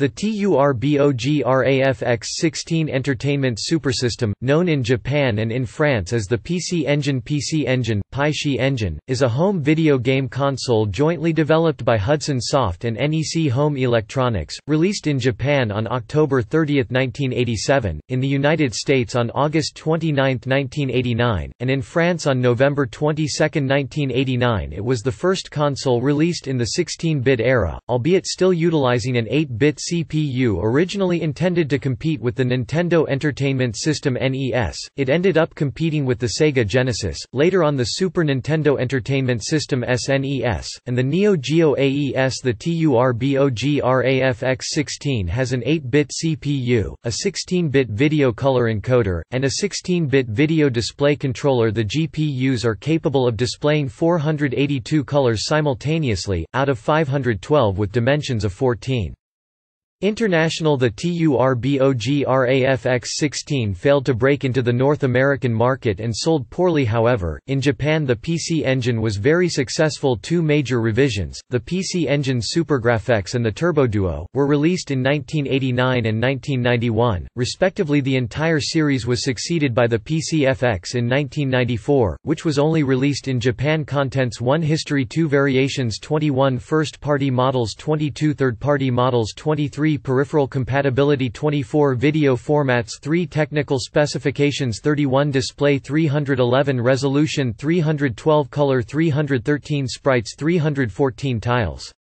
The TURBOGRAFX-16 Entertainment Supersystem, known in Japan and in France as the PC Engine PC Engine, Paishi Engine, is a home video game console jointly developed by Hudson Soft and NEC Home Electronics, released in Japan on October 30, 1987, in the United States on August 29, 1989, and in France on November 22, 1989 It was the first console released in the 16-bit era, albeit still utilizing an 8-bit CPU originally intended to compete with the Nintendo Entertainment System NES, it ended up competing with the Sega Genesis, later on the Super Nintendo Entertainment System SNES, and the Neo Geo AES. The TURBOGRAFX-16 has an 8-bit CPU, a 16-bit video color encoder, and a 16-bit video display controller The GPUs are capable of displaying 482 colors simultaneously, out of 512 with dimensions of 14. International The TURBOGRAFX-16 failed to break into the North American market and sold poorly however, in Japan the PC Engine was very successful. Two major revisions, the PC Engine SuperGrafx and the Turbo Duo, were released in 1989 and 1991, respectively. The entire series was succeeded by the PC FX in 1994, which was only released in Japan. Contents 1 History 2 Variations 21 First-party models 22 Third-party models 23 3 Peripheral compatibility 24 Video formats 3 Technical specifications 31 Display 311 Resolution 312 Color 313 Sprites 314 Tiles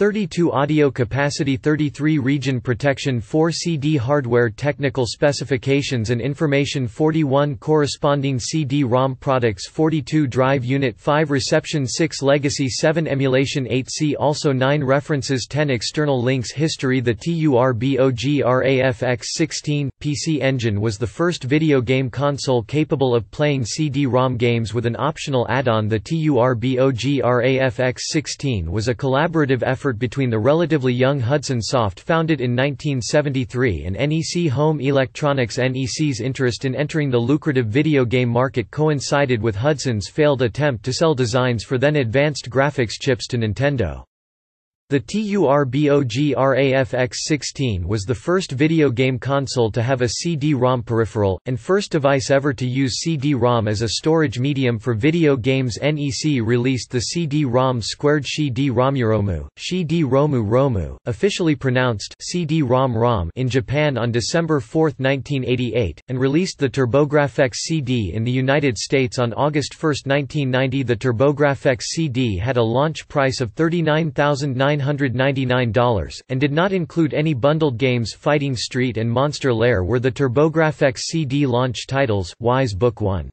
32 Audio capacity 33 Region protection 4 CD hardware Technical specifications and information 41 Corresponding CD-ROM products 42 Drive unit 5 Reception 6 Legacy 7 Emulation 8C also 9 References 10 External links History The TURBOGRAFX-16, PC Engine was the first video game console capable of playing CD-ROM games with an optional add-on The TURBOGRAFX-16 was a collaborative effort effort between the relatively young Hudson Soft founded in 1973 and NEC Home Electronics NEC's interest in entering the lucrative video game market coincided with Hudson's failed attempt to sell designs for then advanced graphics chips to Nintendo. The TURBOGRAFX-16 was the first video game console to have a CD-ROM peripheral, and first device ever to use CD-ROM as a storage medium for video games. NEC released the CD-ROM squared Shi-D-ROMUROMU, Shi-D-Romu Romu, officially pronounced CD-ROM ROM in Japan on December 4, 1988, and released the TurboGrafx CD in the United States on August 1, 1990 The TurboGrafx CD had a launch price of 39900 $999, and did not include any bundled games Fighting Street and Monster Lair were the TurboGrafx CD launch titles, Wise Book 1.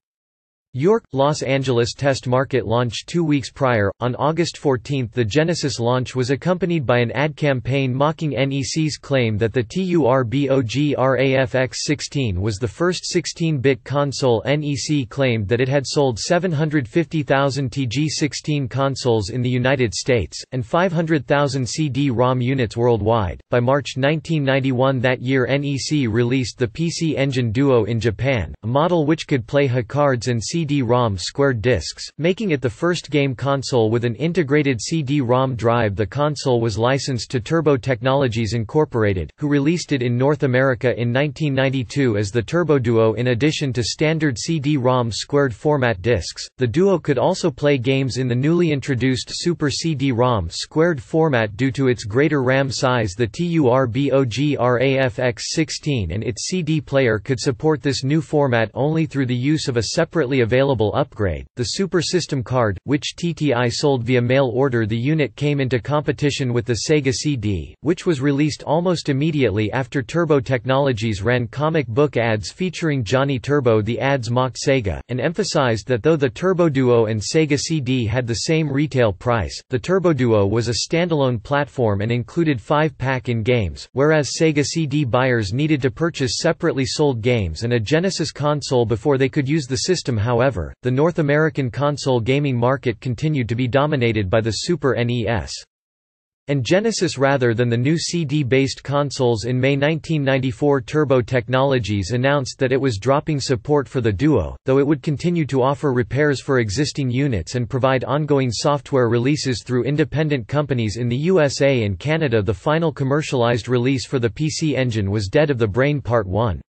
York, Los Angeles test market launch two weeks prior, on August 14 the Genesis launch was accompanied by an ad campaign mocking NEC's claim that the TURBOGRAFX-16 was the first 16-bit console NEC claimed that it had sold 750,000 TG-16 consoles in the United States, and 500,000 CD-ROM units worldwide. By March 1991 that year NEC released the PC Engine Duo in Japan, a model which could play HuCards and CD CD-ROM squared discs, making it the first game console with an integrated CD-ROM drive. The console was licensed to Turbo Technologies Incorporated, who released it in North America in 1992 as the Turbo Duo in addition to standard CD-ROM squared format discs, the Duo could also play games in the newly introduced Super CD-ROM squared format due to its greater RAM size. The TURBOGRAFX-16 and its CD player could support this new format only through the use of a separately available available upgrade, the Super System card, which TTI sold via mail order the unit came into competition with the Sega CD, which was released almost immediately after Turbo Technologies ran comic book ads featuring Johnny Turbo the ads mocked Sega, and emphasized that though the Turbo Duo and Sega CD had the same retail price, the Turbo Duo was a standalone platform and included five pack-in games, whereas Sega CD buyers needed to purchase separately sold games and a Genesis console before they could use the system. However However, the North American console gaming market continued to be dominated by the Super NES. and Genesis rather than the new CD-based consoles in May 1994 Turbo Technologies announced that it was dropping support for the Duo, though it would continue to offer repairs for existing units and provide ongoing software releases through independent companies in the USA and Canada The final commercialized release for the PC Engine was Dead of the Brain Part 1.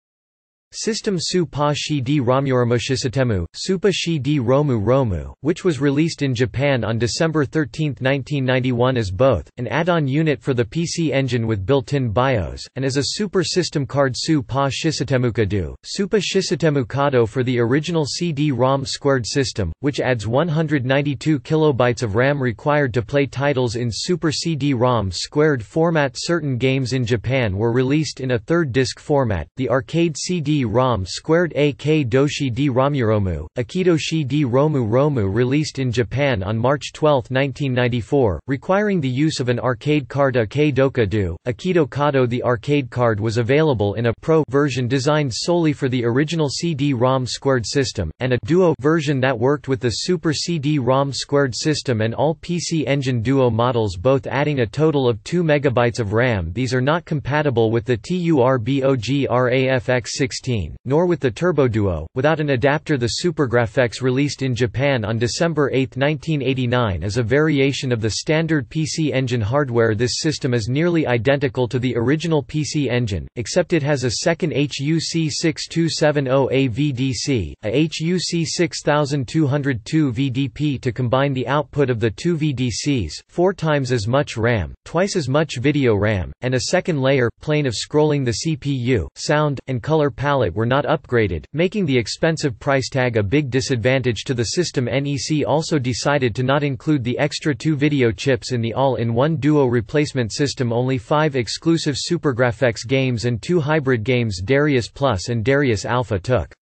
System Su Pa Shi Di Romushisitemu, Supa Shi Di Romu Romu, which was released in Japan on December 13, 1991 as both, an add-on unit for the PC Engine with built-in BIOS, and as a Super System card Su Pa Shisutemukadu, Supa Shisutemukado for the original CD-ROM squared system, which adds 192 kilobytes of RAM required to play titles in Super CD-ROM squared format. Certain games in Japan were released in a third disc format, the arcade CD D Rom squared AK Doshi D Romuromu, Akidoshi D Romu Romu released in Japan on March 12, 1994, requiring the use of an arcade card AK Doka Do. Akido Kado The arcade card was available in a Pro version designed solely for the original CD ROM squared system, and a Duo version that worked with the Super CD ROM squared system and all PC Engine Duo models, both adding a total of 2 MB of RAM. These are not compatible with the TURBOGRAFX 16. 2016, nor with the Turbo Duo. Without an adapter, the SuperGrafx released in Japan on December 8, 1989, is a variation of the standard PC Engine hardware. This system is nearly identical to the original PC Engine, except it has a second HUC 6270A VDC, a HUC 6202 VDP to combine the output of the two VDCs, four times as much RAM, twice as much video RAM, and a second layer, plane of scrolling the CPU, sound, and color palette were not upgraded, making the expensive price tag a big disadvantage to the system NEC also decided to not include the extra two video chips in the all-in-one Duo replacement system only five exclusive SuperGrafx games and two hybrid games Darius Plus and Darius Alpha took.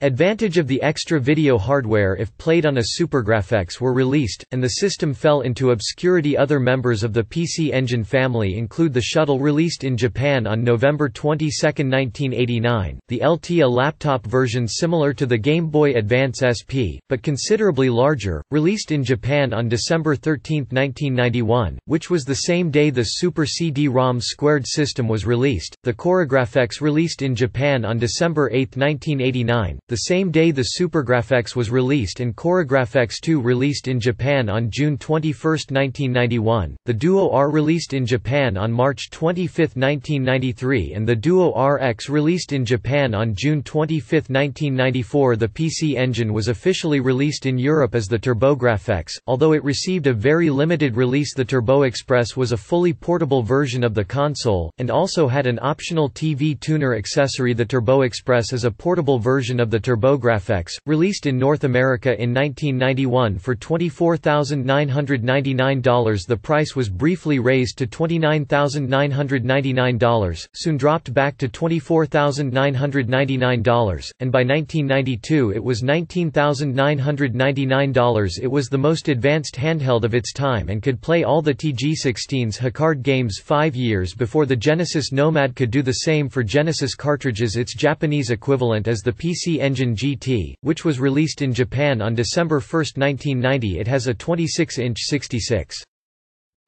Advantage of the extra video hardware if played on a SuperGrafx were released, and the system fell into obscurity. Other members of the PC Engine family include the Shuttle released in Japan on November 22, 1989, the LT a laptop version similar to the Game Boy Advance SP, but considerably larger, released in Japan on December 13, 1991, which was the same day the Super CD-ROM squared system was released, the CoreGrafx released in Japan on December 8, 1989, the same day the SuperGrafx was released and CoreGrafx 2 released in Japan on June 21, 1991, the Duo R released in Japan on March 25, 1993 and the Duo RX released in Japan on June 25, 1994 The PC Engine was officially released in Europe as the TurboGrafx, although it received a very limited release. The Turbo Express was a fully portable version of the console, and also had an optional TV tuner accessory. The Turbo Express is a portable version of the the TurboGrafx, released in North America in 1991 for $24,999 the price was briefly raised to $29,999, soon dropped back to $24,999, and by 1992 it was $19,999 It was the most advanced handheld of its time and could play all the TG16's HuCard games five years before the Genesis Nomad could do the same for Genesis cartridges its Japanese equivalent as the PC Engine GT, which was released in Japan on December 1, 1990 it has a 26-inch 66.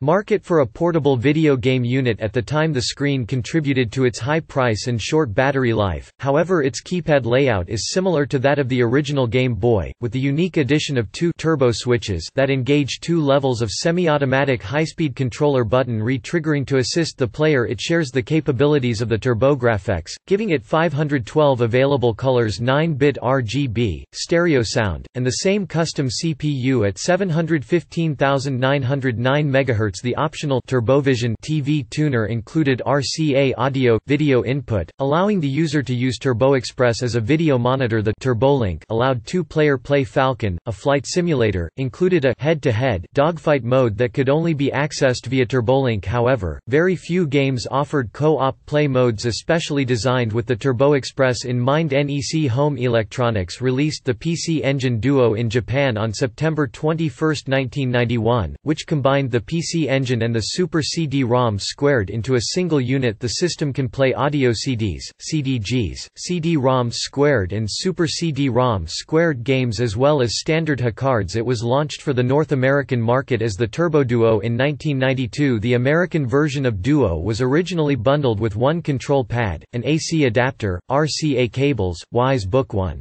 Market for a portable video game unit At the time the screen contributed to its high price and short battery life, however its keypad layout is similar to that of the original Game Boy, with the unique addition of two turbo switches that engage two levels of semi-automatic high-speed controller button re-triggering to assist the player It shares the capabilities of the TurboGrafx, giving it 512 available colors 9-bit RGB, stereo sound, and the same custom CPU at 715,909 MHz the optional TurboVision TV tuner included RCA audio video input, allowing the user to use TurboExpress as a video monitor. The TurboLink allowed two-player Play Falcon, a flight simulator, included a head-to-head -head dogfight mode that could only be accessed via TurboLink. However, very few games offered co-op play modes especially designed with the TurboExpress in mind. NEC Home Electronics released the PC Engine Duo in Japan on September 21, 1991, which combined the PC Engine and the Super CD-ROM squared into a single unit the system can play audio CDs, CDGs, CD-ROM squared and Super CD-ROM squared games as well as standard HuCards it was launched for the North American market as the Turbo Duo in 1992 the American version of Duo was originally bundled with one control pad, an AC adapter, RCA cables, Wise Book 1.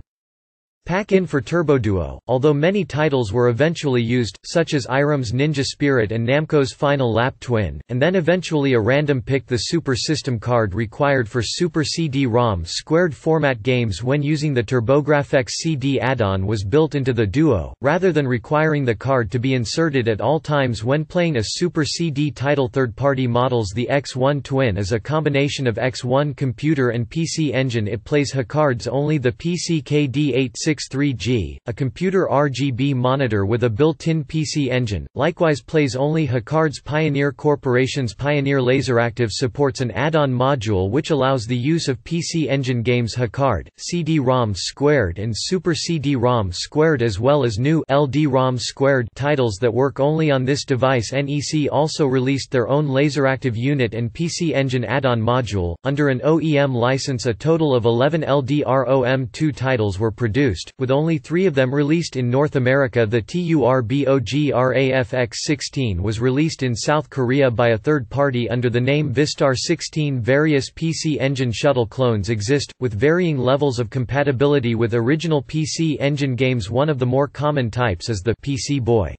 Pack-in for TurboDuo, although many titles were eventually used, such as Irem's Ninja Spirit and Namco's Final Lap Twin, and then eventually a random pick the Super System card required for Super CD-ROM squared format games when using the TurboGrafx CD add-on was built into the Duo, rather than requiring the card to be inserted at all times when playing a Super CD title. Third-party models The X1 Twin is a combination of X1 computer and PC engine. It plays HuCards only. The PCKD86 3G, a computer RGB monitor with a built-in PC engine, likewise plays only HuCards Pioneer Corporation's Pioneer LaserActive supports an add-on module which allows the use of PC Engine games HuCard, CD-ROM squared and Super CD-ROM squared as well as new LD-ROM squared titles that work only on this device NEC also released their own LaserActive unit and PC Engine add-on module. Under an OEM license a total of 11 LDROM2 titles were produced, with only three of them released in North America the TURBOGRAFX-16 was released in South Korea by a third party under the name Vistar 16 Various PC Engine shuttle clones exist, with varying levels of compatibility with original PC Engine games one of the more common types is the PC Boy.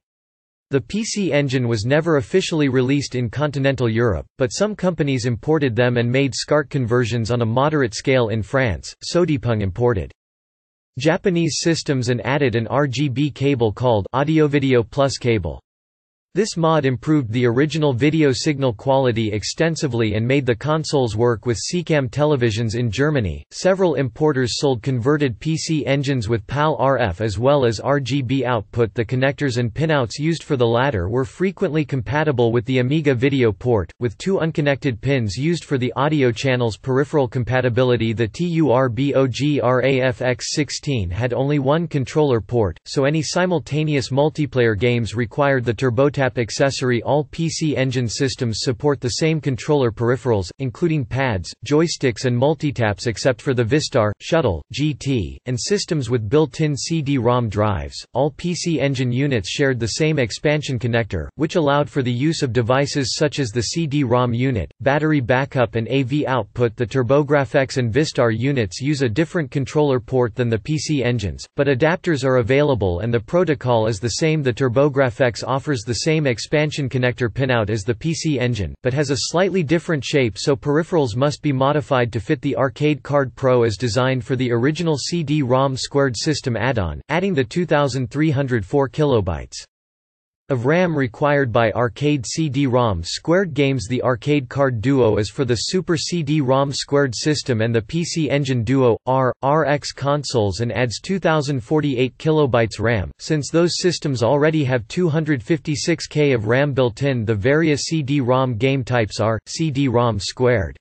The PC Engine was never officially released in continental Europe, but some companies imported them and made SCART conversions on a moderate scale in France. Sodipeng imported Japanese systems and added an RGB cable called Audio-Video Plus cable. This mod improved the original video signal quality extensively and made the consoles work with SECAM televisions in Germany. Several importers sold converted PC engines with PAL RF as well as RGB output. The connectors and pinouts used for the latter were frequently compatible with the Amiga video port, with two unconnected pins used for the audio channels peripheral compatibility. The TURBOGRAFX16 had only one controller port, so any simultaneous multiplayer games required the TurboTap accessory all PC Engine systems support the same controller peripherals, including pads, joysticks and multitaps except for the Vistar, Shuttle, GT, and systems with built-in CD-ROM drives. All PC Engine units shared the same expansion connector, which allowed for the use of devices such as the CD-ROM unit, battery backup and AV output. The TurboGrafx and Vistar units use a different controller port than the PC engines, but adapters are available and the protocol is the same. The TurboGrafx offers the same same expansion connector pinout as the PC Engine, but has a slightly different shape so peripherals must be modified to fit the Arcade Card Pro as designed for the original CD-ROM squared system add-on, adding the 2304 kilobytes of RAM required by arcade CD-ROM squared games The Arcade Card Duo is for the Super CD-ROM squared system and the PC Engine Duo, R, RX consoles and adds 2048 kilobytes RAM. Since those systems already have 256K of RAM built in the various CD-ROM game types are, CD-ROM squared.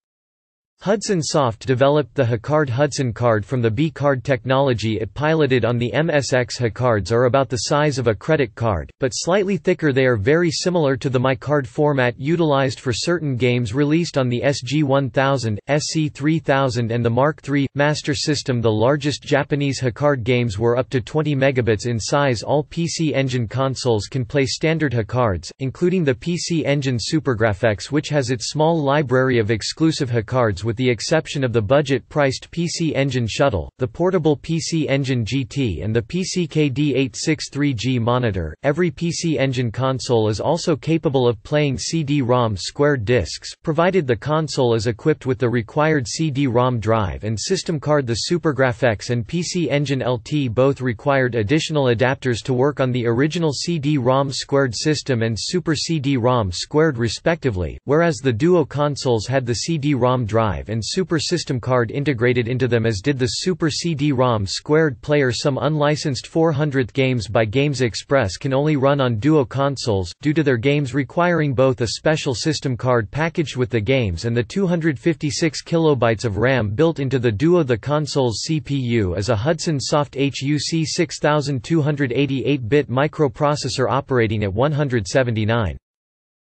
Hudson Soft developed the HuCard Hudson card from the B-card technology it piloted on the MSX HuCards are about the size of a credit card, but slightly thicker they are very similar to the MyCard format utilized for certain games released on the SG-1000, SC-3000 and the Mark III. Master System. The largest Japanese HuCard games were up to 20 megabits in size. All PC Engine consoles can play standard HuCards, including the PC Engine SuperGrafx which has its small library of exclusive HuCards with the exception of the budget-priced PC Engine Shuttle, the portable PC Engine GT and the PCKD863G monitor. Every PC Engine console is also capable of playing CD-ROM squared discs, provided the console is equipped with the required CD-ROM drive and system card. The SuperGrafx and PC Engine LT both required additional adapters to work on the original CD-ROM squared system and Super CD-ROM squared respectively, whereas the Duo consoles had the CD-ROM drive and Super System card integrated into them as did the Super CD-ROM squared player. Some unlicensed 400th games by Games Express can only run on Duo consoles, due to their games requiring both a special system card packaged with the games and the 256 kilobytes of RAM built into the Duo. The console's CPU is a Hudson Soft HUC 6288-bit microprocessor operating at 179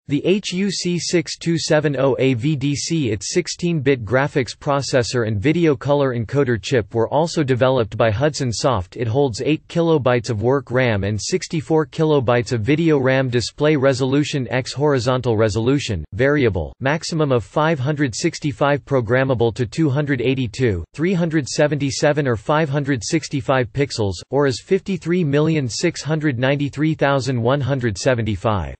The HUC6270AVDC its 16-bit graphics processor and video color encoder chip were also developed by Hudson Soft it holds 8 kilobytes of work RAM and 64 kilobytes of video RAM display resolution x horizontal resolution, variable, maximum of 565 programmable to 282, 377 or 565 pixels, or as 53693175.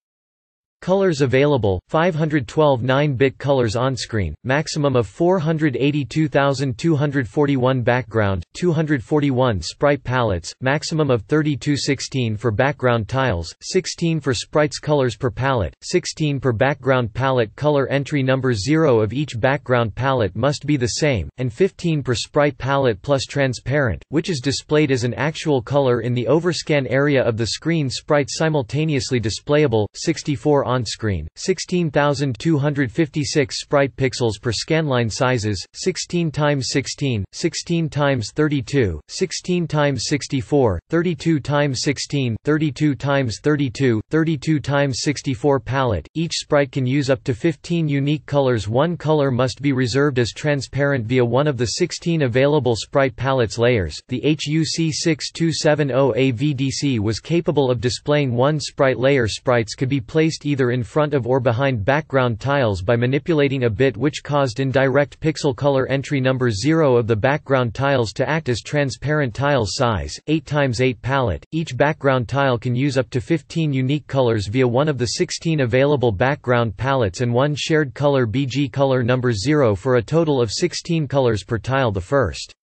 Colors available, 512 9-bit colors on-screen, maximum of 482,241 background, 241 sprite palettes, maximum of 3216 for background tiles, 16 for sprites colors per palette, 16 per background palette color entry number 0 of each background palette must be the same, and 15 per sprite palette plus transparent, which is displayed as an actual color in the overscan area of the screen sprite simultaneously displayable, 64 on-screen, 16,256 sprite pixels per scanline sizes, 16 x 16, 16 x 32, 16 x 64, 32 x 16, 32 x 32, 32 x 64 palette. Each sprite can use up to 15 unique colors. One color must be reserved as transparent via one of the 16 available sprite palettes layers. The HUC6270A VDC was capable of displaying one sprite layer. Sprites could be placed either either in front of or behind background tiles by manipulating a bit which caused indirect pixel color entry number 0 of the background tiles to act as transparent tiles size, 8x8 palette. Each background tile can use up to 15 unique colors via one of the 16 available background palettes and one shared color BG color number 0 for a total of 16 colors per tile the first.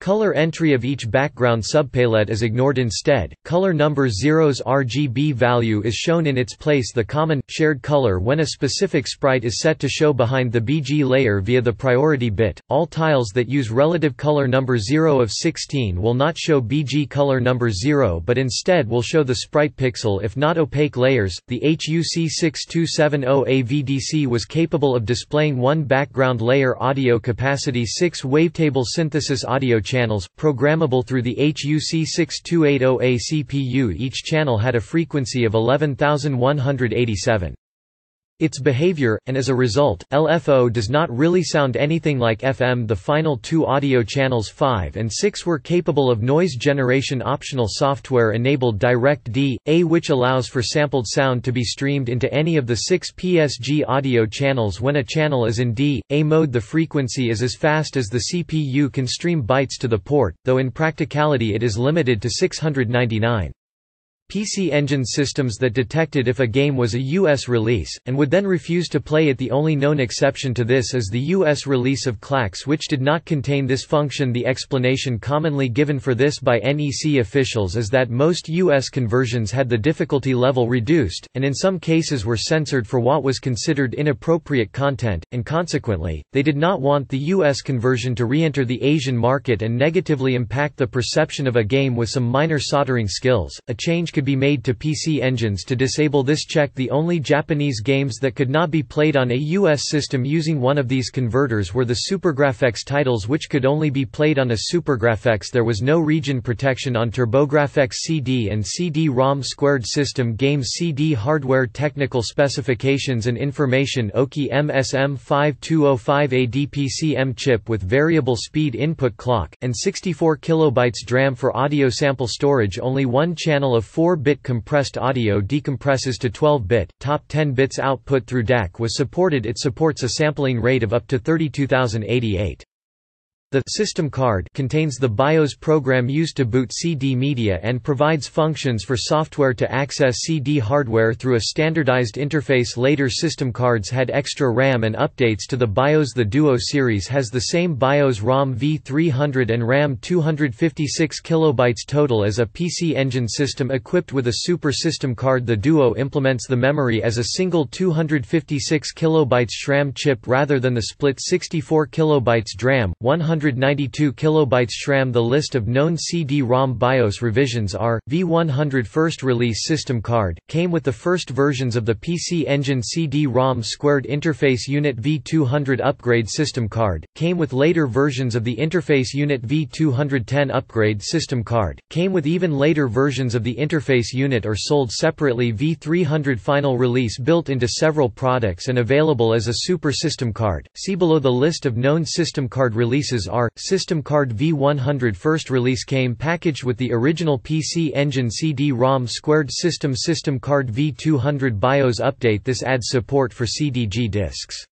Color entry of each background subpalette is ignored instead, color number 0's RGB value is shown in its place the common, shared color when a specific sprite is set to show behind the BG layer via the priority bit. All tiles that use relative color number 0 of 16 will not show BG color number 0 but instead will show the sprite pixel if not opaque layers. The HUC6270AVDC was capable of displaying one background layer audio capacity 6 wavetable synthesis audio channels, programmable through the HUC6280A CPU each channel had a frequency of 11187. Its behavior, and as a result, LFO does not really sound anything like FM. The final two audio channels 5 and 6 were capable of noise generation optional software enabled Direct D, A which allows for sampled sound to be streamed into any of the six PSG audio channels when a channel is in D, A mode the frequency is as fast as the CPU can stream bytes to the port, though in practicality it is limited to 699. PC Engine systems that detected if a game was a U.S. release, and would then refuse to play it the only known exception to this is the U.S. release of Klax which did not contain this function the explanation commonly given for this by NEC officials is that most U.S. conversions had the difficulty level reduced, and in some cases were censored for what was considered inappropriate content, and consequently, they did not want the U.S. conversion to re-enter the Asian market and negatively impact the perception of a game with some minor soldering skills. A change could be made to PC engines to disable this check. The only Japanese games that could not be played on a US system using one of these converters were the SuperGrafx titles which could only be played on a SuperGrafx there was no region protection on TurboGrafx CD and CD-ROM squared system games CD hardware technical specifications and information. Oki MSM5205A DPCM chip with variable speed input clock, and 64 kilobytes DRAM for audio sample storage. Only one channel of 4 4-bit compressed audio decompresses to 12-bit, top 10 bits output through DAC was supported it supports a sampling rate of up to 32088. The system card contains the BIOS program used to boot CD media and provides functions for software to access CD hardware through a standardized interface. Later system cards had extra RAM and updates to the BIOS. The Duo series has the same BIOS ROM V300 and RAM 256 KB total as a PC Engine system equipped with a Super System card. The Duo implements the memory as a single 256 KB SRAM chip rather than the split 64 KB DRAM, 100 192 kilobytes SRAM The list of known CD-ROM BIOS revisions are, V100 First Release System Card, came with the first versions of the PC Engine CD-ROM Squared Interface Unit V200 Upgrade System Card, came with later versions of the Interface Unit V210 Upgrade System Card, came with even later versions of the Interface Unit or sold separately V300 Final Release built into several products and available as a Super System Card. See below the list of known system card releases are, System Card V100 First release came packaged with the original PC Engine CD-ROM Squared System System Card V200 BIOS Update This adds support for CDG discs.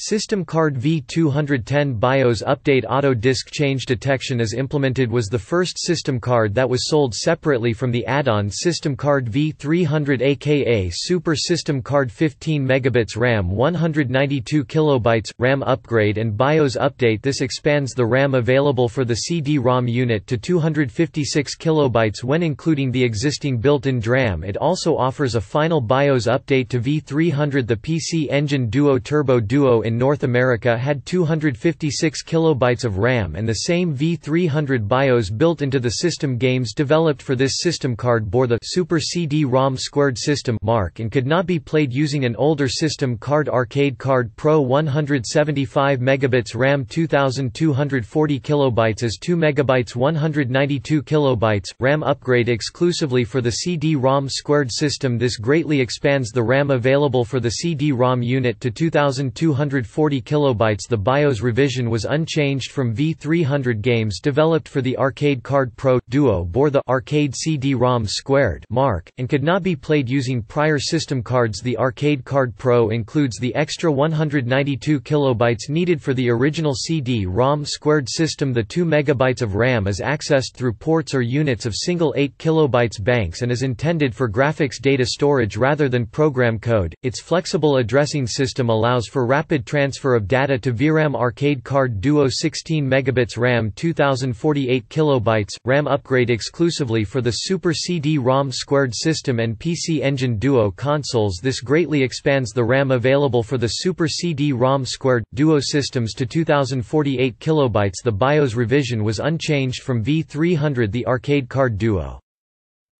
System Card V210 BIOS Update Auto Disk Change Detection is implemented was the first system card that was sold separately from the add-on System Card V300 aka Super System Card 15 megabits RAM 192 kilobytes, RAM upgrade and BIOS update. This expands the RAM available for the CD-ROM unit to 256 kilobytes when including the existing built-in DRAM. It also offers a final BIOS update to V300 The PC Engine Duo Turbo Duo in North America had 256 kilobytes of RAM and the same V300 BIOS built into the system games developed for this system card bore the Super CD-ROM Squared System mark and could not be played using an older system card Arcade Card Pro 175 megabits RAM 2240 kilobytes as 2 megabytes 192 kilobytes RAM upgrade exclusively for the CD-ROM Squared System. This greatly expands the RAM available for the CD-ROM unit to 2200 140 kilobytes The BIOS revision was unchanged from V300 games developed for the Arcade Card Pro Duo bore the Arcade CD-ROM squared mark and could not be played using prior system cards The Arcade Card Pro includes the extra 192 kilobytes needed for the original CD-ROM squared system The 2 megabytes of RAM is accessed through ports or units of single 8 kilobytes banks and is intended for graphics data storage rather than program code. Its flexible addressing system allows for rapid transfer of data to VRAM Arcade Card Duo 16 megabits RAM 2048 kilobytes RAM upgrade exclusively for the Super CD-ROM squared system and PC Engine Duo consoles. This greatly expands the RAM available for the Super CD-ROM squared Duo systems to 2048 kilobytes. The BIOS revision was unchanged from V300 The Arcade Card Duo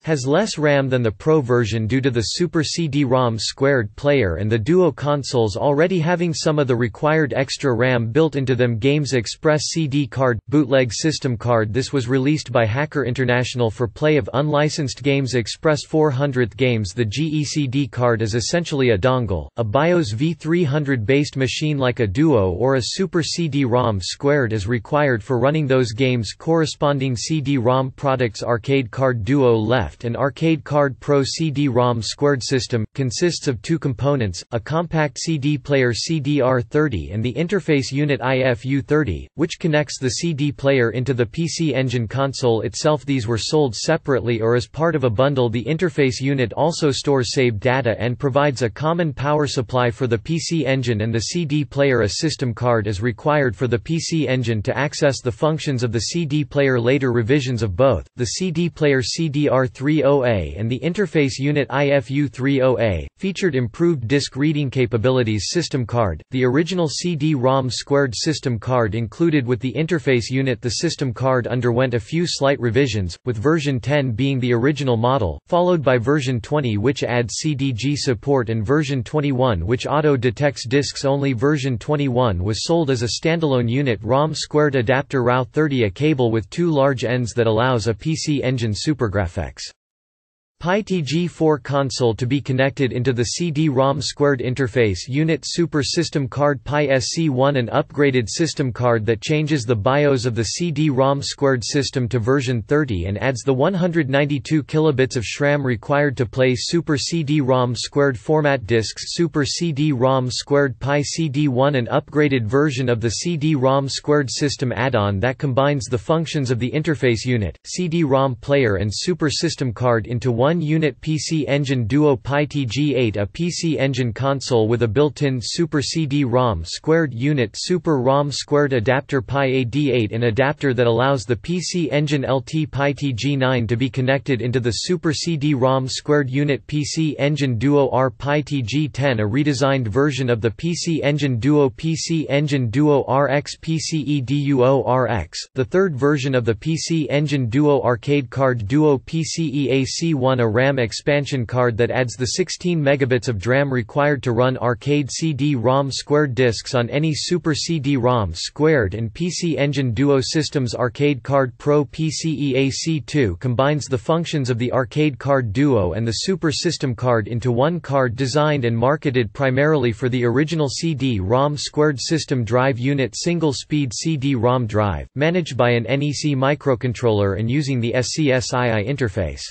has less RAM than the Pro version due to the Super CD-ROM squared player and the Duo consoles already having some of the required extra RAM built into them. Games Express CD card, bootleg system card. This was released by Hacker International for play of unlicensed Games Express 400th games. The GECD card is essentially a dongle, a BIOS V300 based machine like a Duo or a Super CD-ROM squared is required for running those games. Corresponding CD-ROM products Arcade Card Duo left an Arcade Card Pro CD-ROM squared system, consists of two components, a compact CD player CDR30 and the interface unit IFU30, which connects the CD player into the PC Engine console itself. These were sold separately or as part of a bundle. The interface unit also stores saved data and provides a common power supply for the PC Engine and the CD player. A system card is required for the PC Engine to access the functions of the CD player. Later revisions of both, the CD player CDR3 30A and the interface unit IFU30A, featured improved disk reading capabilities system card. The original CD-ROM squared system card included with the interface unit the system card underwent a few slight revisions, with version 10 being the original model, followed by version 20 which adds CDG support and version 21 which auto-detects disks only Version 21 was sold as a standalone unit ROM squared adapter RAW30 a cable with two large ends that allows a PC Engine SuperGrafx. PyTG4 console to be connected into the CD-ROM squared interface unit Super System Card Pi SC1 an upgraded system card that changes the BIOS of the CD-ROM squared system to version 30 and adds the 192 kilobits of SRAM required to play Super CD-ROM squared format discs Super CD-ROM squared Pi CD1 an upgraded version of the CD-ROM squared system add-on that combines the functions of the interface unit, CD-ROM player and Super System Card into one 1-unit PC Engine Duo Pi TG8 a PC Engine console with a built-in Super CD-ROM squared unit Super ROM squared adapter Pi AD8 an adapter that allows the PC Engine LT Pi TG9 to be connected into the Super CD-ROM squared unit PC Engine Duo R Pi TG10 a redesigned version of the PC Engine Duo PC Engine Duo RX PCE Duo RX, the third version of the PC Engine Duo arcade card Duo PCEAC1 a RAM expansion card that adds the 16 megabits of DRAM required to run arcade CD-ROM squared discs on any Super CD-ROM squared and PC Engine Duo Systems Arcade Card Pro PCEAC2 combines the functions of the arcade card Duo and the Super System card into one card designed and marketed primarily for the original CD-ROM squared system drive unit single-speed CD-ROM drive, managed by an NEC microcontroller and using the SCSII interface.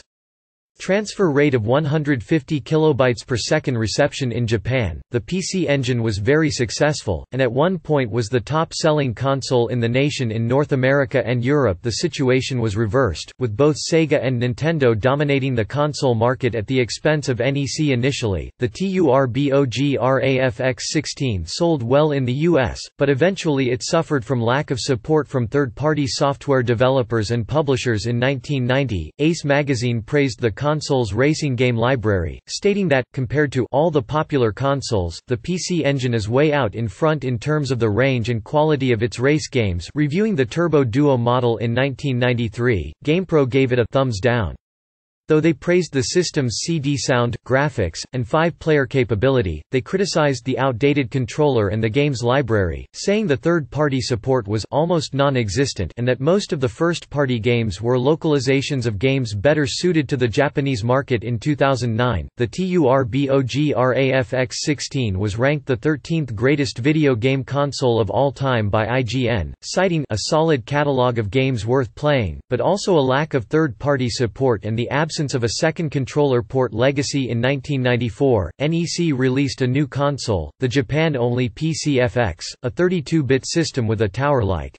Transfer rate of 150 kilobytes per second reception in Japan. The PC Engine was very successful, and at one point was the top-selling console in the nation in North America and Europe. The situation was reversed, with both Sega and Nintendo dominating the console market at the expense of NEC initially. The TURBOG RAFX16 sold well in the US, but eventually it suffered from lack of support from third-party software developers and publishers in 1990. Ace magazine praised the console's racing game library, stating that, compared to all the popular consoles, the PC Engine is way out in front in terms of the range and quality of its race games reviewing the Turbo Duo model in 1993, GamePro gave it a thumbs down. Though they praised the system's CD sound, graphics, and five-player capability, they criticized the outdated controller and the game's library, saying the third-party support was almost non-existent and that most of the first-party games were localizations of games better suited to the Japanese market in 2009. The TURBOG RAFX16 was ranked the 13th greatest video game console of all time by IGN, citing a solid catalog of games worth playing, but also a lack of third-party support and the absence absence of a second controller port legacy in 1994, NEC released a new console, the Japan-only PCFX, a 32-bit system with a tower-like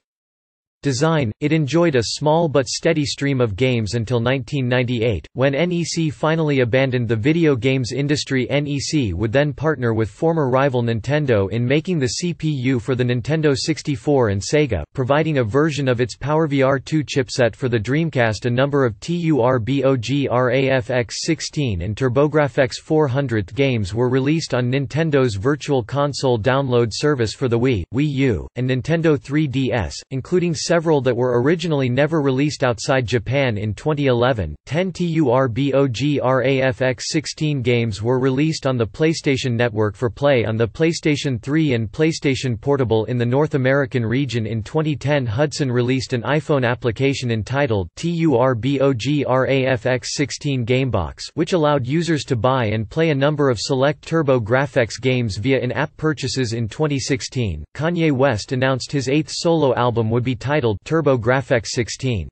design, it enjoyed a small but steady stream of games until 1998, when NEC finally abandoned the video games industry. NEC would then partner with former rival Nintendo in making the CPU for the Nintendo 64 and Sega, providing a version of its PowerVR 2 chipset for the Dreamcast a number of TurboGrafx-16 and TurboGrafx 400 games were released on Nintendo's Virtual Console download service for the Wii, Wii U, and Nintendo 3DS, including several that were originally never released outside Japan in 2011. 10 TURBOGRAFX 16 games were released on the PlayStation Network for play on the PlayStation 3 and PlayStation Portable in the North American region. In 2010, Hudson released an iPhone application entitled TURBOGRAFX 16 Gamebox, which allowed users to buy and play a number of select TurboGrafx games via in app purchases in 2016. Kanye West announced his eighth solo album would be titled titled TurboGrafx 16.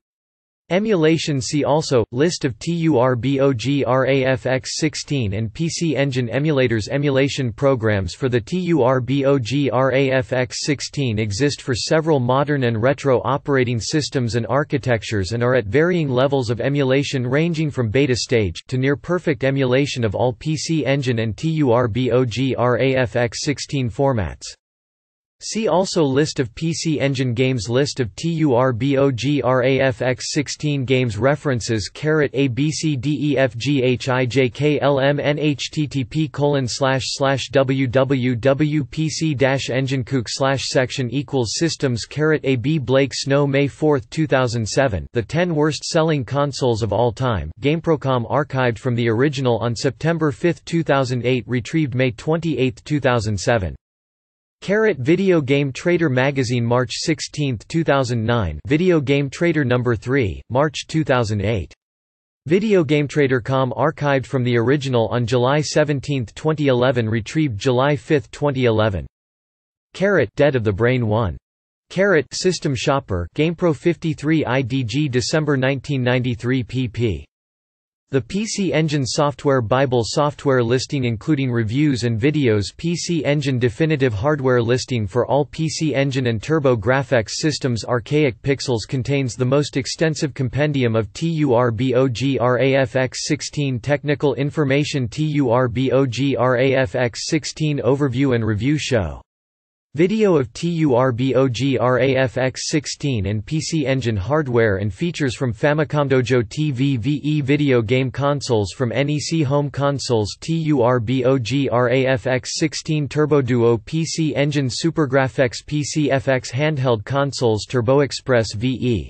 Emulation See also, List of TURBOG RAFX16 and PC Engine emulators Emulation programs for the TURBOG RAFX16 exist for several modern and retro operating systems and architectures and are at varying levels of emulation ranging from beta stage to near-perfect emulation of all PC Engine and TURBOG RAFX16 formats. See also List of PC Engine games List of TURBOG RAFX 16 games References Caret A B C D E F G H I J K L M N http colon slash slash www.pc enginecook slash section equals systems Caret A B Blake Snow May 4, 2007 The 10 worst selling consoles of all time GameProcom archived from the original on September 5, 2008 retrieved May 28, 2007 Caret Video Game Trader Magazine March 16, 2009 Video Game Trader No. 3, March 2008. Video Game Trader.com archived from the original on July 17, 2011 retrieved July 5, 2011. Carrot Dead of the Brain 1. Carrot System Shopper GamePro 53 IDG December 1993 pp. The PC Engine Software Bible software listing including reviews and videos PC Engine definitive hardware listing for all PC Engine and TurboGrafx systems Archaic Pixels contains the most extensive compendium of TURBOGRAFX16 technical information TURBOGRAFX16 overview and review show Video of TURBOGRAFX16 and PC Engine hardware and features from Famicomdojo TV VE video game consoles from NEC home consoles TURBOGRAFX16 Turbo Duo PC Engine SuperGrafx PC FX handheld consoles TurboExpress VE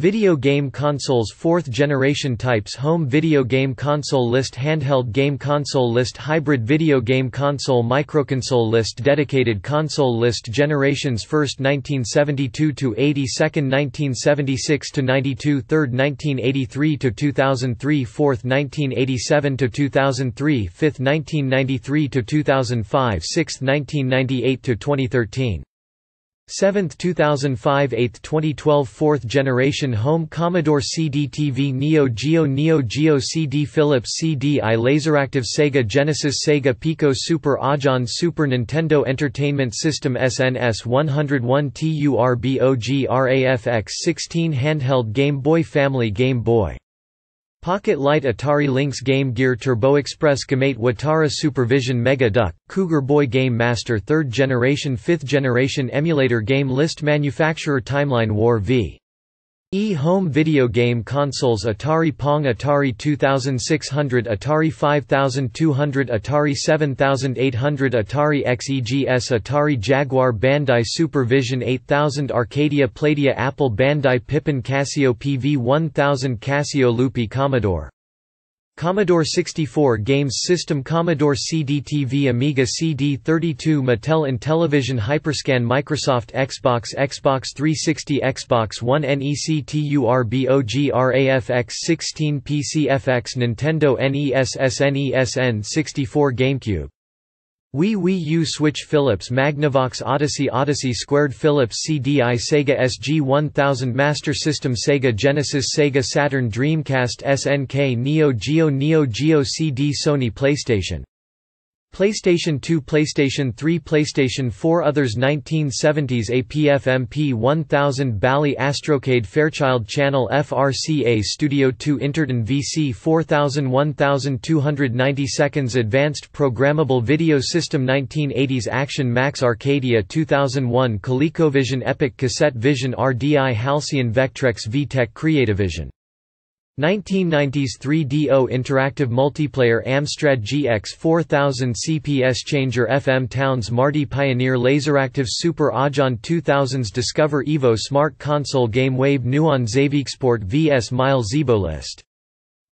Video game consoles 4th generation types Home video game console list Handheld game console list Hybrid video game console Microconsole list Dedicated console list Generations 1st 1972 to 82nd 1976 to 92 3rd 1983 to 2003 4th 1987 to 2003 5th 1993 to 2005 6th 1998 to 2013 7th 2005 8th 2012 4th generation home Commodore CD-TV Neo Geo Neo Geo CD Philips CD-i Laseractive Sega Genesis Sega Pico Super A'can Super Nintendo Entertainment System SNS 101 TURBOG RAFX 16 Handheld Game Boy Family Game Boy Pocket Light Atari Lynx Game Gear Turbo Express Gamate Watara Supervision Mega Duck, Cougar Boy Game Master 3rd Generation 5th Generation Emulator Game List Manufacturer Timeline War v. E-home video game consoles Atari Pong Atari 2600 Atari 5200 Atari 7800 Atari XEGS Atari Jaguar Bandai Supervision 8000 Arcadia Playdia Apple Bandai Pippin Casio PV1000 Casio Loopy Commodore Commodore 64 Games System Commodore CD-TV Amiga CD32 Mattel Intellivision Hyperscan Microsoft Xbox Xbox 360 Xbox One NEC TURBOGRAFX 16 PC FX Nintendo NES SNES N64 GameCube Wii Wii U Switch Philips Magnavox Odyssey Odyssey Squared Philips CDI Sega SG-1000 Master System Sega Genesis Sega Saturn Dreamcast SNK Neo Geo Neo Geo CD Sony PlayStation PlayStation 2 PlayStation 3 PlayStation 4 Others 1970s APFMP 1000 Bally Astrocade Fairchild Channel F RCA Studio 2 Interton VC 4000 1290 seconds Advanced Programmable Video System 1980s Action Max Arcadia 2001 ColecoVision Epoch Cassette Vision RDI Halcyon Vectrex VTech Creativision 1990s 3DO Interactive Multiplayer Amstrad GX 4000 CPS Changer FM Towns Marty Pioneer Laseractive Super A'can 2000s Discover Evo Smart Console Game Wave Nuon XaviXPORT vs Mile List